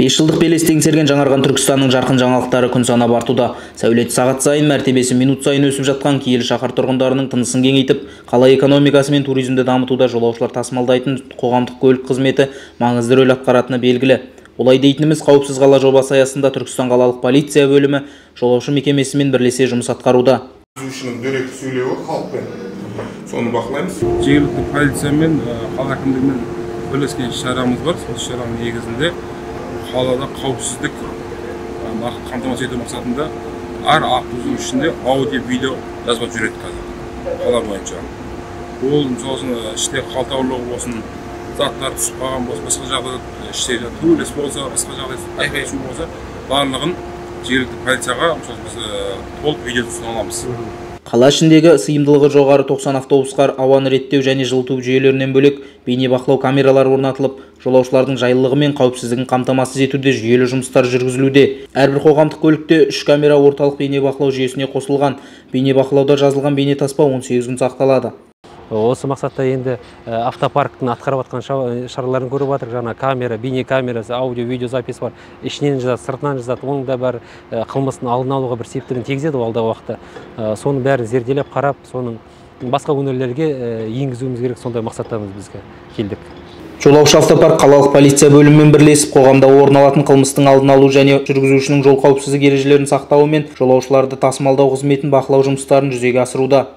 бес жылдық белесті еңсерген жаңарған түркістанның жарқын жаңалықтары күн санап артуда. Сәулеті сағат сайын мәртебесі минут сайын өсіп жатқан киелі шаһар тұрғындарының тынысын кеңейтіп қала экономикасы мен туризмді дамытуда жолаушылар тасымалдайтын қоғамдық көлік қызметі маңызды рөл атқаратыны белгілі. Олай дейтініміз қауіпсіз қала жобасы аясында түркістан қалалық полиция бөлімі жолаушы мекемесімен бірлесе жұмыс атқаруда. Жүргізушінің дөрекі сөйлеуі халықпен соны бақылаймыз. Жергілікті полициямен қала әкімдігімен бірлескен шарамыз бар. Сол шараның негізінде қалада қауіпсіздік қамтамасыз ету мақсатында әр автобустың ішінде аудио видео жазба жүреді қазір қала бойынша. Ол мысалы үшін іште қалта ұрлығы болсын заттар түсіп қалған болса басқа жағдайда іште төбелес болса басқа жағдай айқай шу болса барлығын жергілікті полицияға мысалы біз толық видео түсіне аламыз. Қала ішіндегі сыйымдылығы жоғары 90 автобусқа ауаны реттеу және жылыту жүйелерінен бөлек бейнебақылау камералары орнатылып жолаушылардың жайлылығы мен қауіпсіздігін қамтамасыз етуде жүйелі жұмыстар жүргізілуде. Әрбір қоғамдық көлікте үш камера орталық бейнебақылау жүйесіне қосылған. Бейнебақылауда жазылған бейнетаспа 18 күн сақталады. Осы мақсатта енді автопарктің атқарып жатқан шараларын көріп жатырмық жаңа камера бейне камерасы аудио видео запись бар. Ішінен жазады сыртынан жазады. Оның да бәрі қылмыстың алдын алуға бір септігін тигізеді ғой алдағы уақытта. Соның бәрін зерделеп қарап соның басқа өңірлерге енгізуіміз керек сондай мақсаттамыз бізге келдік. Жолаушы автопарк қалалық полиция бөлімімен бірлесіп қоғамда орын алатын қылмыстың алдын алу және жүргізушінің жол қауіпсіздік ережелерін сақтауы мен жолаушыларды тасымалдау қызметін бақылау жұмыстарын жүзеге асыруда.